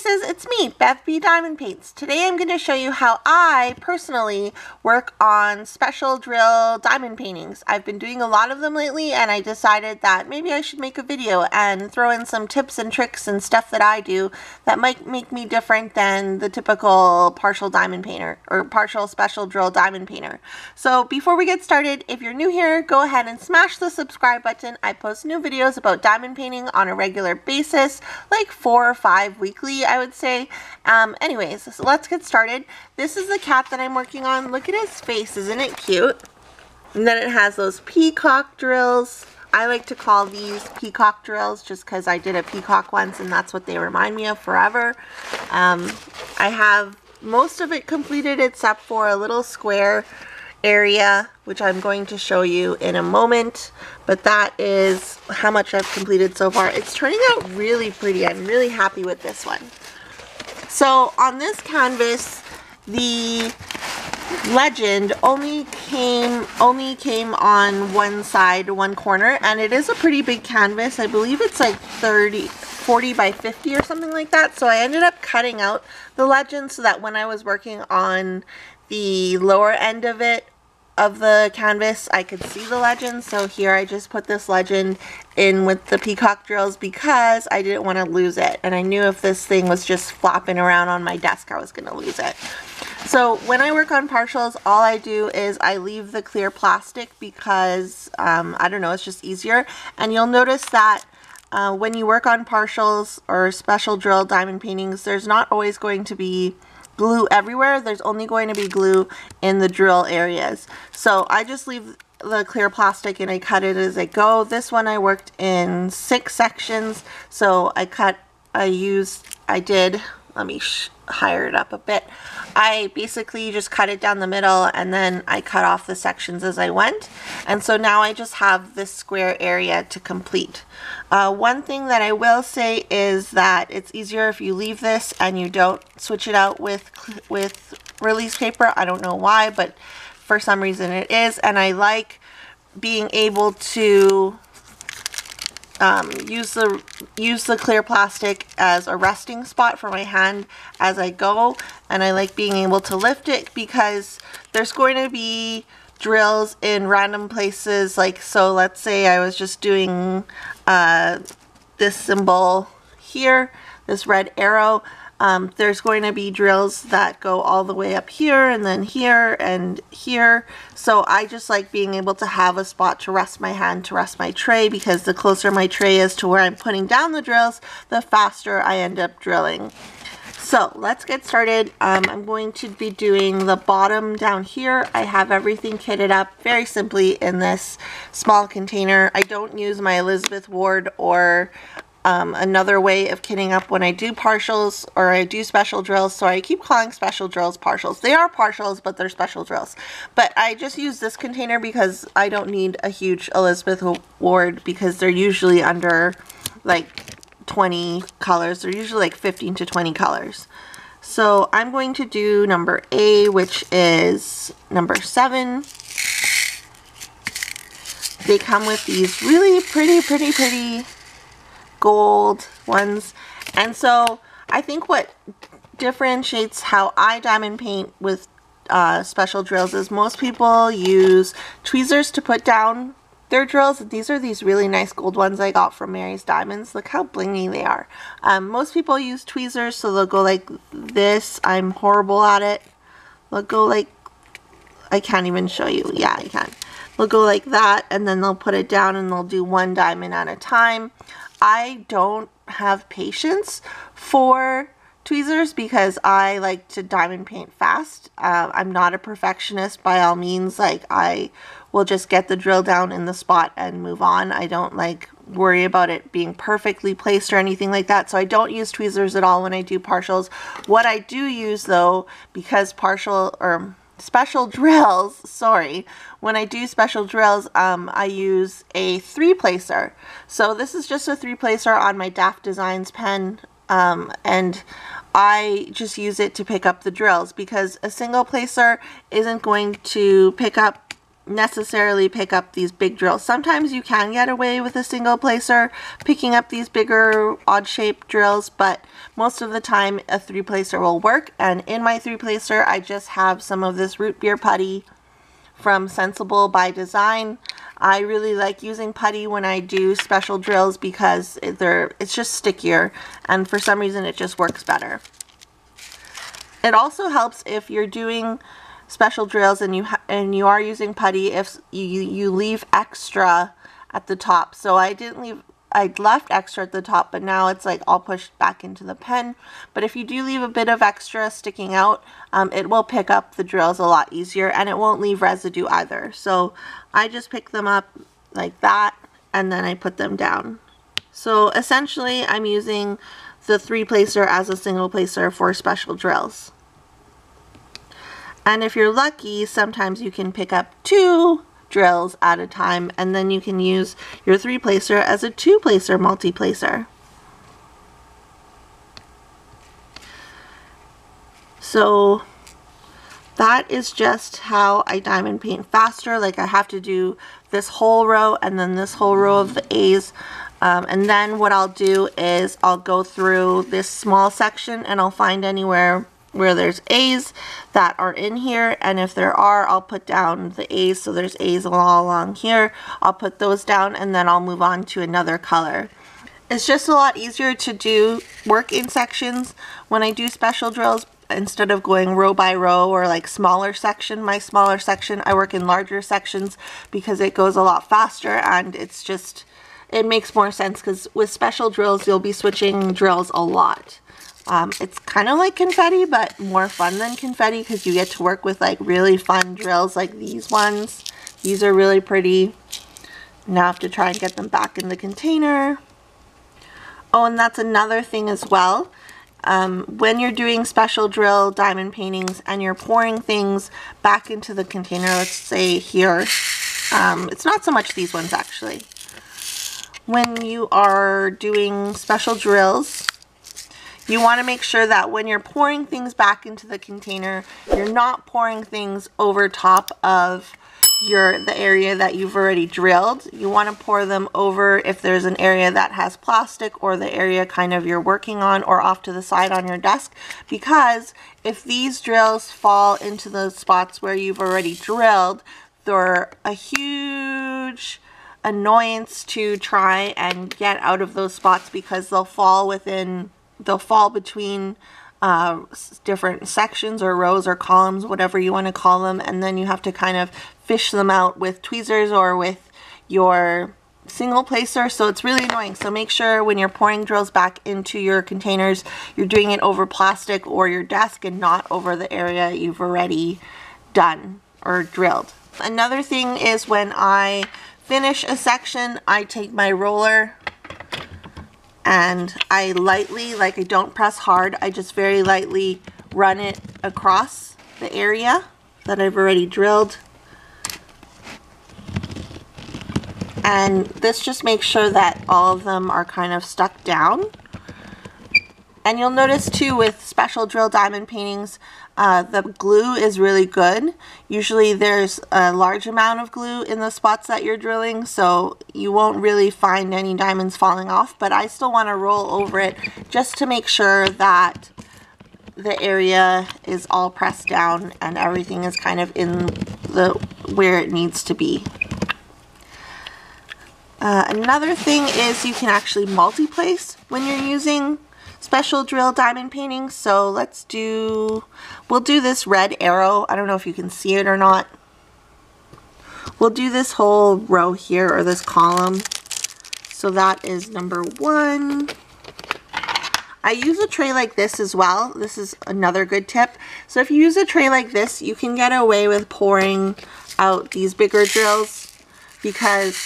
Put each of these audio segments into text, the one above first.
faces, it's me, Bev Bee Diamond Paints. Today I'm going to show you how I personally work on special drill diamond paintings. I've been doing a lot of them lately and I decided that maybe I should make a video and throw in some tips and tricks and stuff that I do that might make me different than the typical partial diamond painter or partial special drill diamond painter. So before we get started, if you're new here, go ahead and smash the subscribe button. I post new videos about diamond painting on a regular basis, like four or five weekly, I would say. Um, anyways, so let's get started. This is the cat that I'm working on. Look at his face. Isn't it cute? And then it has those peacock drills. I like to call these peacock drills just because I did a peacock once and that's what they remind me of forever. Um, I have most of it completed except for a little square area which I'm going to show you in a moment. But that is how much I've completed so far. It's turning out really pretty. I'm really happy with this one. So on this canvas the legend only came only came on one side one corner. And it is a pretty big canvas. I believe it's like 30 40 by 50 or something like that. So I ended up cutting out the legend so that when I was working on the lower end of it of the canvas I could see the legend. So here I just put this legend in with the peacock drills because I didn't want to lose it. And I knew if this thing was just flopping around on my desk I was going to lose it. So when I work on partials all I do is I leave the clear plastic because um, I don't know it's just easier. And you'll notice that uh, when you work on partials or special drill diamond paintings there's not always going to be glue everywhere. There's only going to be glue in the drill areas. So I just leave the clear plastic and I cut it as I go. This one I worked in six sections. So I cut, I used, I did, let me higher it up a bit. I basically just cut it down the middle and then I cut off the sections as I went. And so now I just have this square area to complete. Uh, one thing that I will say is that it's easier if you leave this and you don't switch it out with, with release paper. I don't know why, but for some reason it is. And I like being able to um, use the use the clear plastic as a resting spot for my hand as I go. And I like being able to lift it because there's going to be drills in random places. Like so let's say I was just doing uh, this symbol here this red arrow um, there's going to be drills that go all the way up here and then here and here. So I just like being able to have a spot to rest my hand, to rest my tray, because the closer my tray is to where I'm putting down the drills, the faster I end up drilling. So let's get started. Um, I'm going to be doing the bottom down here. I have everything kitted up very simply in this small container. I don't use my Elizabeth Ward or um, another way of kitting up when I do partials or I do special drills. So I keep calling special drills partials. They are partials, but they're special drills. But I just use this container because I don't need a huge Elizabeth Ward because they're usually under like 20 colors. They're usually like 15 to 20 colors. So I'm going to do number A, which is number seven. They come with these really pretty, pretty, pretty gold ones. And so I think what differentiates how I diamond paint with uh, special drills is most people use tweezers to put down their drills. These are these really nice gold ones I got from Mary's Diamonds. Look how blingy they are. Um, most people use tweezers, so they'll go like this. I'm horrible at it. They'll go like, I can't even show you. Yeah, I can. They'll go like that, and then they'll put it down and they'll do one diamond at a time. I don't have patience for tweezers because I like to diamond paint fast. Uh, I'm not a perfectionist by all means. Like I will just get the drill down in the spot and move on. I don't like worry about it being perfectly placed or anything like that. So I don't use tweezers at all when I do partials. What I do use though, because partial or special drills, sorry, when I do special drills, um, I use a three placer. So this is just a three placer on my Daft Designs pen um, and I just use it to pick up the drills because a single placer isn't going to pick up necessarily pick up these big drills. Sometimes you can get away with a single placer picking up these bigger odd shaped drills, but most of the time a three placer will work. And in my three placer, I just have some of this root beer putty from Sensible by Design. I really like using putty when I do special drills because they're it's just stickier and for some reason it just works better. It also helps if you're doing special drills and you and you are using putty if you you leave extra at the top. So I didn't leave I left extra at the top, but now it's like all pushed back into the pen. But if you do leave a bit of extra sticking out, um, it will pick up the drills a lot easier and it won't leave residue either. So I just pick them up like that and then I put them down. So essentially I'm using the three placer as a single placer for special drills. And if you're lucky, sometimes you can pick up two drills at a time and then you can use your three placer as a two placer multi-placer. So that is just how I diamond paint faster. Like I have to do this whole row and then this whole row of the A's. Um, and then what I'll do is I'll go through this small section and I'll find anywhere where there's A's that are in here and if there are I'll put down the A's so there's A's all along here. I'll put those down and then I'll move on to another color. It's just a lot easier to do work in sections. When I do special drills instead of going row by row or like smaller section my smaller section I work in larger sections because it goes a lot faster and it's just it makes more sense because with special drills you'll be switching drills a lot um, it's kind of like confetti, but more fun than confetti because you get to work with like really fun drills like these ones. These are really pretty. Now I have to try and get them back in the container. Oh, and that's another thing as well. Um, when you're doing special drill diamond paintings and you're pouring things back into the container, let's say here, um, it's not so much these ones actually. When you are doing special drills, you want to make sure that when you're pouring things back into the container, you're not pouring things over top of your the area that you've already drilled. You want to pour them over if there's an area that has plastic or the area kind of you're working on or off to the side on your desk because if these drills fall into the spots where you've already drilled, they're a huge annoyance to try and get out of those spots because they'll fall within they'll fall between uh, different sections or rows or columns, whatever you want to call them, and then you have to kind of fish them out with tweezers or with your single placer. So it's really annoying. So make sure when you're pouring drills back into your containers you're doing it over plastic or your desk and not over the area you've already done or drilled. Another thing is when I finish a section I take my roller and I lightly, like I don't press hard, I just very lightly run it across the area that I've already drilled. And this just makes sure that all of them are kind of stuck down. And you'll notice too with special drill diamond paintings, uh, the glue is really good. Usually there's a large amount of glue in the spots that you're drilling, so you won't really find any diamonds falling off, but I still want to roll over it just to make sure that the area is all pressed down and everything is kind of in the where it needs to be. Uh, another thing is you can actually multi-place when you're using special drill diamond painting. So let's do, we'll do this red arrow. I don't know if you can see it or not. We'll do this whole row here or this column. So that is number one. I use a tray like this as well. This is another good tip. So if you use a tray like this, you can get away with pouring out these bigger drills because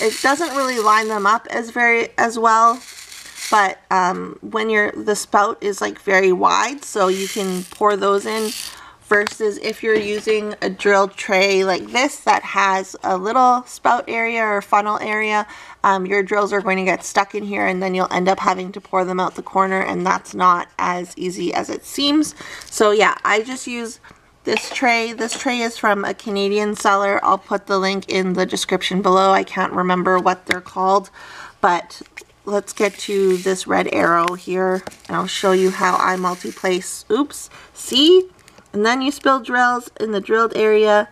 it doesn't really line them up as very as well but um, when you're the spout is like very wide so you can pour those in versus if you're using a drill tray like this that has a little spout area or funnel area um, your drills are going to get stuck in here and then you'll end up having to pour them out the corner and that's not as easy as it seems so yeah I just use this tray. This tray is from a Canadian seller. I'll put the link in the description below. I can't remember what they're called, but let's get to this red arrow here and I'll show you how I multi-place. Oops, see? And then you spill drills in the drilled area.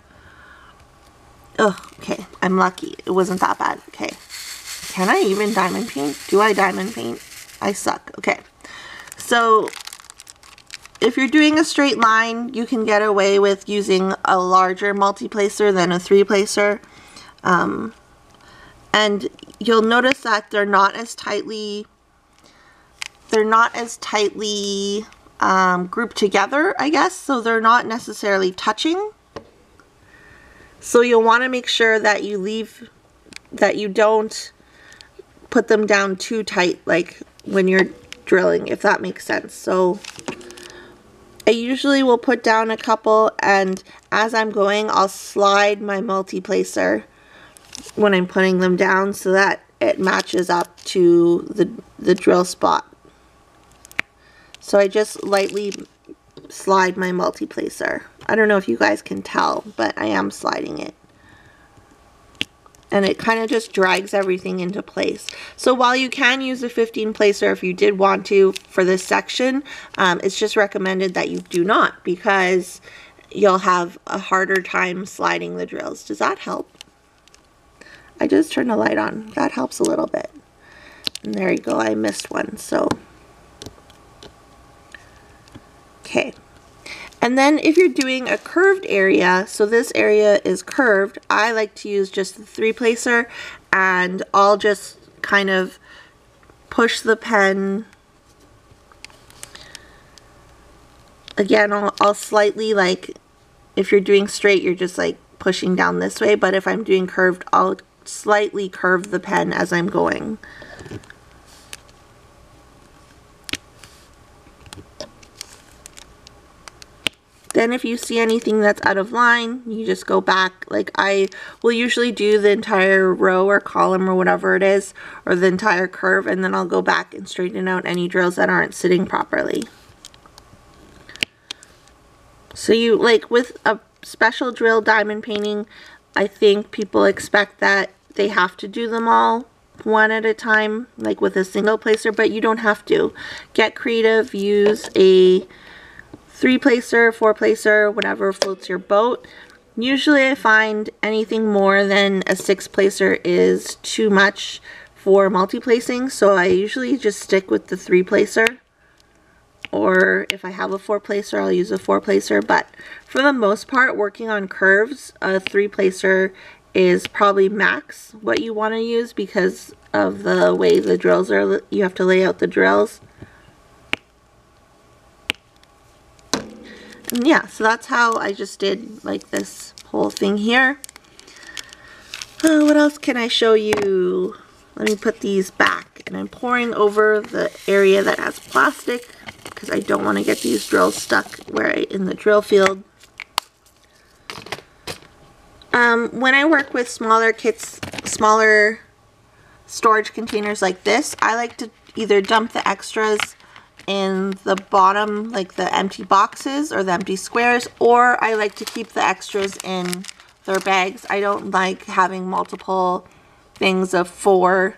Oh, okay, I'm lucky. It wasn't that bad. Okay. Can I even diamond paint? Do I diamond paint? I suck. Okay. So if you're doing a straight line, you can get away with using a larger multi-placer than a three-placer. Um, and you'll notice that they're not as tightly, they're not as tightly um, grouped together, I guess. So they're not necessarily touching. So you'll want to make sure that you leave, that you don't put them down too tight, like when you're drilling, if that makes sense. So I usually will put down a couple and as I'm going I'll slide my multi-placer when I'm putting them down so that it matches up to the, the drill spot. So I just lightly slide my multi-placer. I don't know if you guys can tell, but I am sliding it and it kind of just drags everything into place. So while you can use a 15 placer if you did want to for this section, um, it's just recommended that you do not because you'll have a harder time sliding the drills. Does that help? I just turned the light on. That helps a little bit. And there you go, I missed one, so. Okay. And then if you're doing a curved area, so this area is curved, I like to use just the three placer and I'll just kind of push the pen again I'll, I'll slightly like if you're doing straight you're just like pushing down this way but if I'm doing curved I'll slightly curve the pen as I'm going Then if you see anything that's out of line, you just go back. Like I will usually do the entire row or column or whatever it is, or the entire curve, and then I'll go back and straighten out any drills that aren't sitting properly. So you, like with a special drill diamond painting, I think people expect that they have to do them all one at a time, like with a single placer, but you don't have to. Get creative, use a three placer, four placer, whatever floats your boat. Usually I find anything more than a six placer is too much for multi-placing, so I usually just stick with the three placer. Or if I have a four placer, I'll use a four placer, but for the most part, working on curves, a three placer is probably max what you want to use because of the way the drills are, you have to lay out the drills. And yeah, so that's how I just did like this whole thing here. Uh, what else can I show you? Let me put these back. And I'm pouring over the area that has plastic because I don't want to get these drills stuck where I, in the drill field. Um, when I work with smaller kits, smaller storage containers like this, I like to either dump the extras in the bottom, like the empty boxes or the empty squares, or I like to keep the extras in their bags. I don't like having multiple things of four.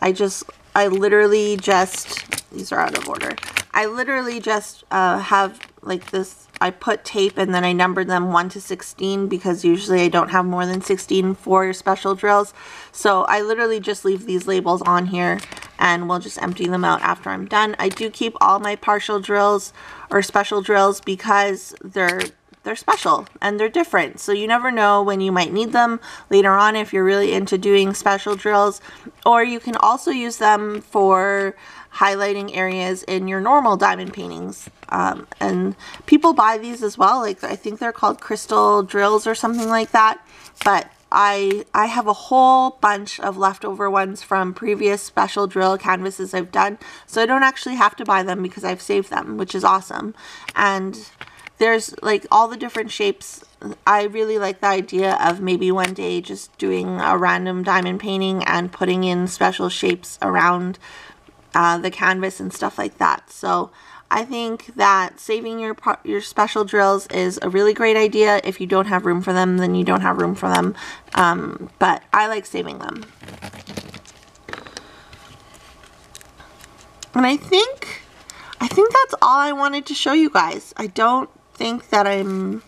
I just, I literally just, these are out of order. I literally just uh, have like this, I put tape and then I numbered them 1 to 16 because usually I don't have more than 16 for special drills. So I literally just leave these labels on here and we'll just empty them out after I'm done. I do keep all my partial drills or special drills because they're they're special and they're different. So you never know when you might need them later on if you're really into doing special drills. Or you can also use them for highlighting areas in your normal diamond paintings. Um, and people buy these as well. Like I think they're called crystal drills or something like that. But I, I have a whole bunch of leftover ones from previous special drill canvases I've done. So I don't actually have to buy them because I've saved them, which is awesome. And there's like all the different shapes. I really like the idea of maybe one day just doing a random diamond painting and putting in special shapes around uh, the canvas and stuff like that. So I think that saving your your special drills is a really great idea. If you don't have room for them, then you don't have room for them. Um, but I like saving them. And I think, I think that's all I wanted to show you guys. I don't think that I'm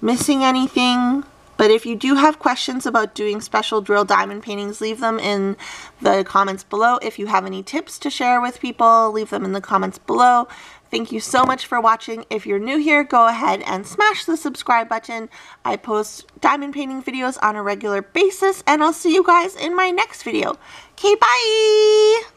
missing anything. But if you do have questions about doing special drill diamond paintings, leave them in the comments below. If you have any tips to share with people, leave them in the comments below. Thank you so much for watching. If you're new here, go ahead and smash the subscribe button. I post diamond painting videos on a regular basis, and I'll see you guys in my next video. Okay, bye!